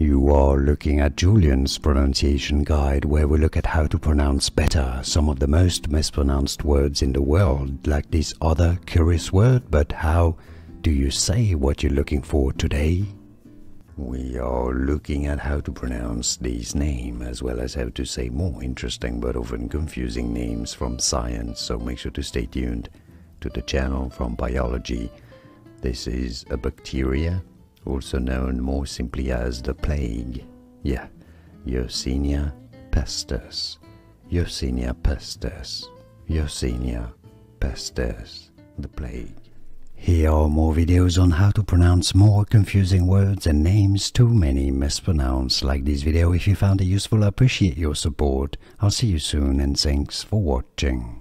You are looking at Julien's pronunciation guide where we look at how to pronounce better some of the most mispronounced words in the world, like this other curious word, but how do you say what you're looking for today? We are looking at how to pronounce these names as well as how to say more interesting but often confusing names from science, so make sure to stay tuned to the channel from biology. This is a bacteria also known more simply as the plague. Yeah, Yersinia pestis. Yersinia pestis. Yersinia pestis. The plague. Here are more videos on how to pronounce more confusing words and names too many mispronounced. Like this video if you found it useful, I appreciate your support. I'll see you soon and thanks for watching.